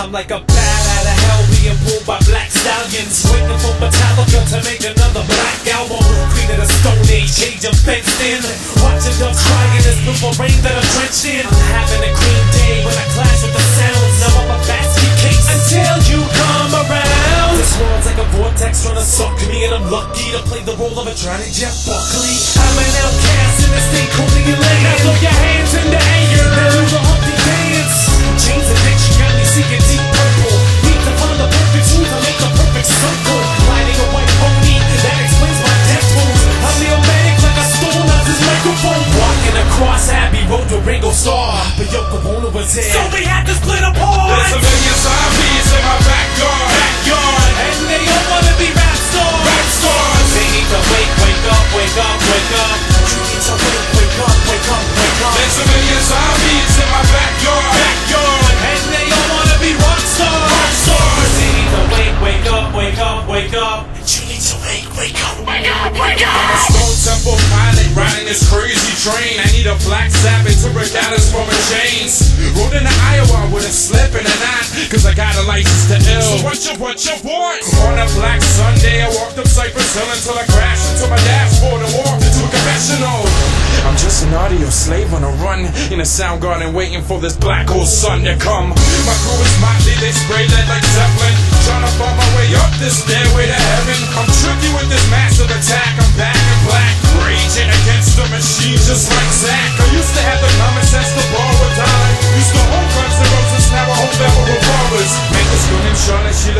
I'm like a bat out of hell being pulled by black stallions. Waiting for Metallica to make another black album. Queen of the Stone Age, cage and fenced in. Watching doves crying this blue rain that I'm drenched in. I'm having a green day when I clash with the sounds. Now I'm a basket case until you come around. This world's like a vortex trying to suck me, and I'm lucky to play the role of a drowning Jeff Buckley. I'm an outcast in the state holding your leg. Now throw your hands in the air. Now do the Humpty Ono. So we had to split apart. There's a million zombies in my backyard. backyard, and they all wanna be rap stars. Rap stars. They need to wake, wake up, wake up, wake up. You need to wake, wake up, wake this crazy train. I need a black sabbath to break out his from chains. Rode into Iowa with a slip and a knot, cause I got a license to ill. So what you, what you want? On a black Sunday, I walked up Cypress Hill until I crashed into my dashboard and walked into a confessional. I'm just an audio slave on a run in a sound garden waiting for this black hole sun to come. My crew is motley, they spray lead like Zeppelin. Trying to find my way up this stairway to heaven. I'm tricky with this massive attack.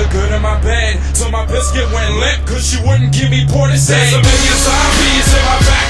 Look good in my bed. So my biscuit went limp, cause she wouldn't give me Portishead. There's a million zombies in my backyard.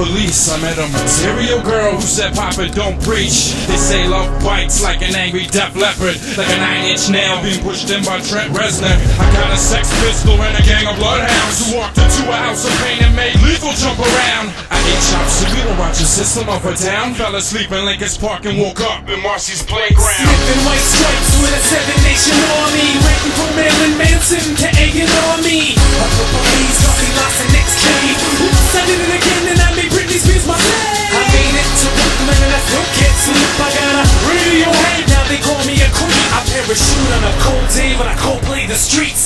Police. I met a material girl who said, Papa, don't preach. They say love bites like an angry deaf leopard, like a nine inch nail being pushed in by Trent Reznor. I got a sex pistol and a gang of bloodhounds who walked into a house of pain and made lethal jump around. I ate chops, so we don't watch the system of a down. Fell asleep in Lincoln's Park and woke up in Marcy's playground. Sniffing white stripes with a seven nation army. Ranking from Marilyn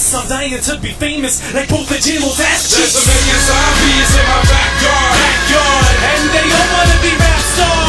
streets. I'm dying to be famous like both the J-Lo's ass There's a cheeks. million zombies in my backyard. Backyard, and they all wanna be. Rap stars.